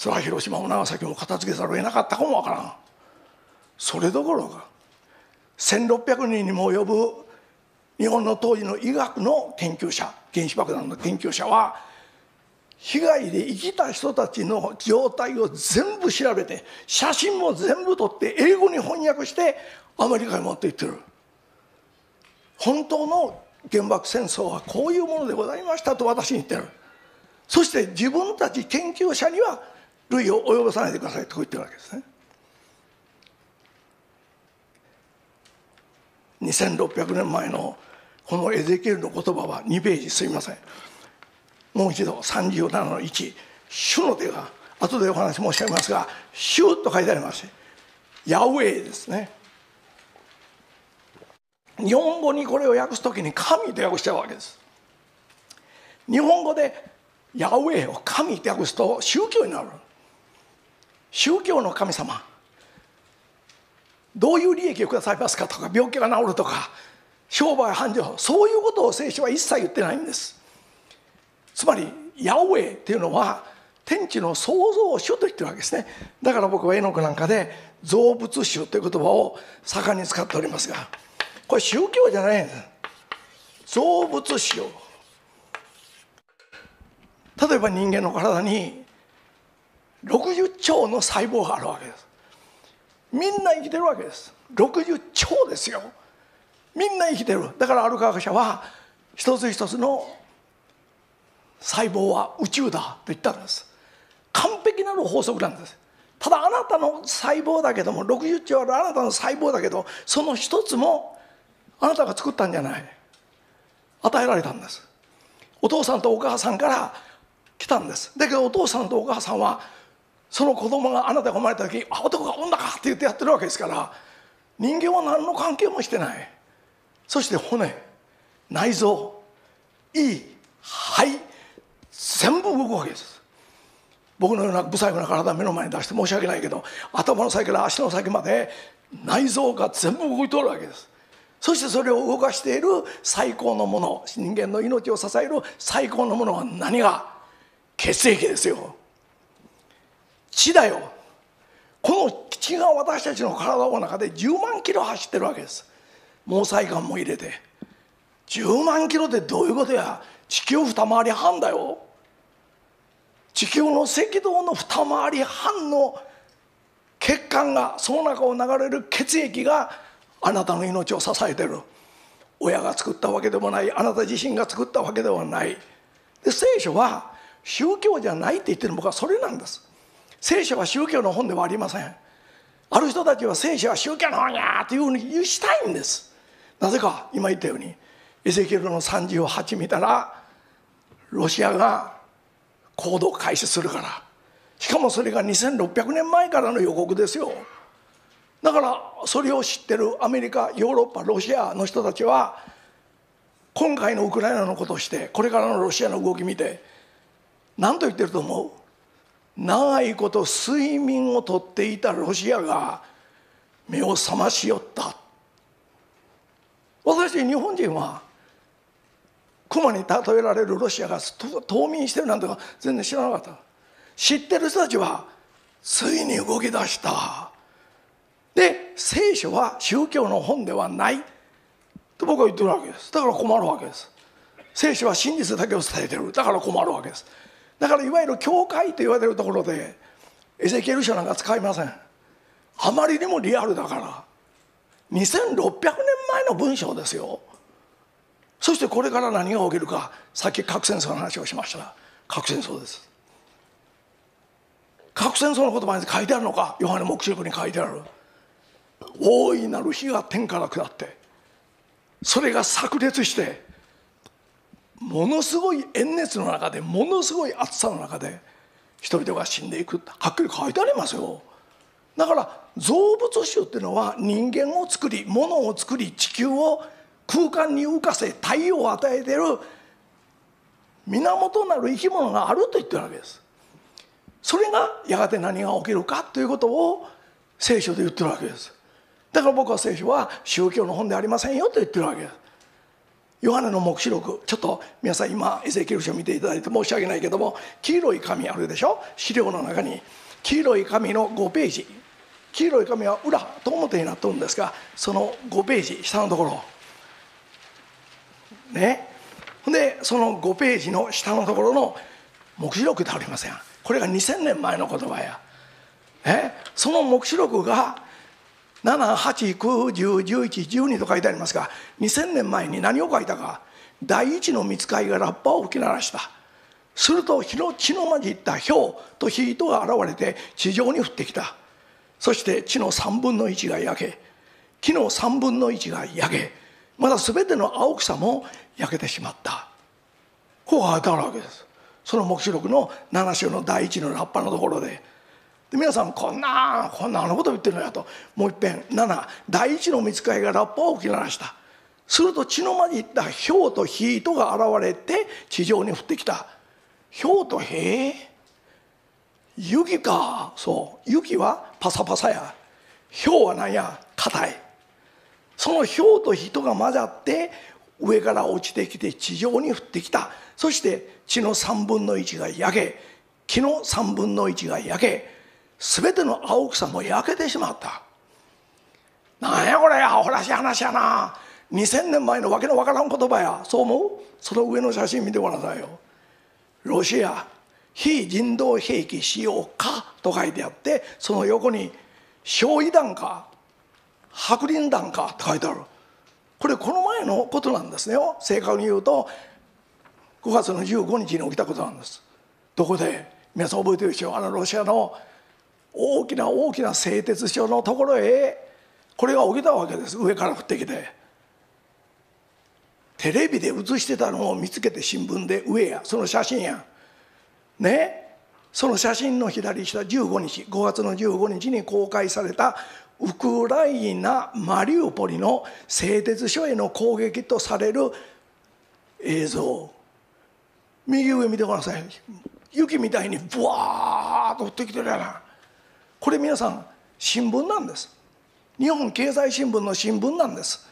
それは広島も長崎も片付けざるを得なかったかもわからん。それどころか1600人にも及ぶ日本の当時の医学の研究者原子爆弾の研究者は被害で生きた人たちの状態を全部調べて写真も全部撮って英語に翻訳してアメリカに持って行ってる。本当の原爆戦争はこういうものでございましたと私に言ってる。そして自分たち研究者には類を及ぼさないでくださいと言ってるわけですね。2600年前のこのエゼキエルの言葉は2ページすいません。もう一度37の1主の手が後でお話申し上げますが「主」と書いてありましてヤウェイですね。日本語にこれを訳す時に神と訳しちゃうわけです。日本語でヤウェイを神って訳すと宗教になる。宗教の神様どういう利益をくださいますかとか病気が治るとか商売繁盛そういうことを聖書は一切言ってないんです。つまりヤウェイっていうのは天地の創造主と言ってるわけですね。だから僕は絵の具なんかで造物主という言葉を盛んに使っておりますがこれ宗教じゃないんです。造物主を。例えば人間の体に60兆の細胞があるわけです。みんな生きてるわけです。60兆ですよ。みんな生きてる。だからある科学者は一つ一つの細胞は宇宙だと言ったんです。完璧なる法則なんです。ただあなたの細胞だけども60兆あるあなたの細胞だけどその一つもあなたが作ったんじゃない。与えられたんです。お父さんとお母さんから来たんです。だけどお父さんとお母さんはその子供があなたが生まれた時「あ男が女か」って言ってやってるわけですから人間は何の関係もしてない。そして骨内臓胃肺全部動くわけです。僕のような不細工な体目の前に出して申し訳ないけど頭の先から足の先まで内臓が全部動いとるわけです。そしてそれを動かしている最高のもの人間の命を支える最高のものは何が？血液ですよ。血だよこの血が私たちの体の中で10万キロ走ってるわけです。毛細管も入れて。10万キロってどういうことや。地球二回り半だよ。地球の赤道の二回り半の血管がその中を流れる血液があなたの命を支えてる。親が作ったわけでもない。あなた自身が作ったわけではない。で聖書は宗教じゃないって言ってる僕はそれなんです。聖書は宗教の本ではありません。ある人たちは聖書は宗教の本やというふうにしたいんです。なぜか今言ったようにエゼキエルの38見たらロシアが行動開始するから。しかもそれが2600年前からの予告ですよ。だからそれを知ってるアメリカヨーロッパロシアの人たちは今回のウクライナのことをしてこれからのロシアの動き見て何と言ってると思う？長いこと睡眠をとっていたロシアが目を覚ましよった。私日本人は熊に例えられるロシアが冬眠してるなんて全然知らなかった。知ってる人たちはついに動き出した。で聖書は宗教の本ではない。と僕は言ってるわけです。だから困るわけです。聖書は真実だけを伝えてる。だから困るわけです。だからいわゆる教会と言われるところでエゼキエル書なんか使いません。あまりにもリアルだから。2600年前の文章ですよ。そしてこれから何が起きるかさっき核戦争の話をしました。核戦争です。核戦争の言葉に書いてあるのかヨハネ黙示録に書いてある。大いなる火が天から下ってそれが炸裂してものすごい炎熱の中でものすごい暑さの中で人々が死んでいくってはっきり書いてありますよ。だから造物主っていうのは人間を作り物を作り地球を空間に浮かせ太陽を与えている源なる生き物があると言ってるわけです。それがやがて何が起きるかということを聖書で言ってるわけです。だから僕は聖書は宗教の本でありませんよと言ってるわけです。ヨハネの黙示録。ちょっと皆さん今エゼキエル書を見ていただいて申し訳ないけども黄色い紙あるでしょ？資料の中に黄色い紙の5ページ。黄色い紙は裏と表になってるんですがその5ページ下のところ。ね？でその5ページの下のところの黙示録ってありません？これが2000年前の言葉や。え？その黙示録が789101112と書いてありますが2000年前に何を書いたか第一の見つかりがラッパを吹き鳴らした。すると火の血の混じった氷とヒートが現れて地上に降ってきた。そして地の3分の1が焼け木の3分の1が焼けまだ全ての青草も焼けてしまった。こう書いてあるわけです。その黙示録の7章の第一のラッパのところで。で皆さんこんなこんなあのこと言ってるのやと。もう一遍7第一の見つかりがラッパを吹き鳴らした。すると血の混じった氷とヒートが現れて地上に降ってきた。氷とへえ雪か。そう。雪はパサパサや。氷は何や？硬い。その氷と人が混ざって上から落ちてきて地上に降ってきた。そして地の3分の1が焼け。木の3分の1が焼け。全ての青草も焼けてしまった。なんやこれアホらしい話やな。2000年前のわけのわからん言葉や。そう思う？その上の写真見てごらんなさいよ。ロシア非人道兵器使用かと書いてあってその横に焼夷弾か白リン弾かって書いてある。これこの前のことなんですよ。正確に言うと5月の15日に起きたことなんです。どこで？皆さん覚えてるでしょう？あのロシアの大きな大きな製鉄所のところへこれが起きたわけです。上から降ってきて。テレビで映してたのを見つけて新聞で上やその写真や。ね。その写真の左下15日5月の15日に公開されたウクライナ・マリウポリの製鉄所への攻撃とされる映像。右上見てください。雪みたいにブワーッと降ってきてるやなこれ皆さん新聞なんです。日本経済新聞の新聞なんです。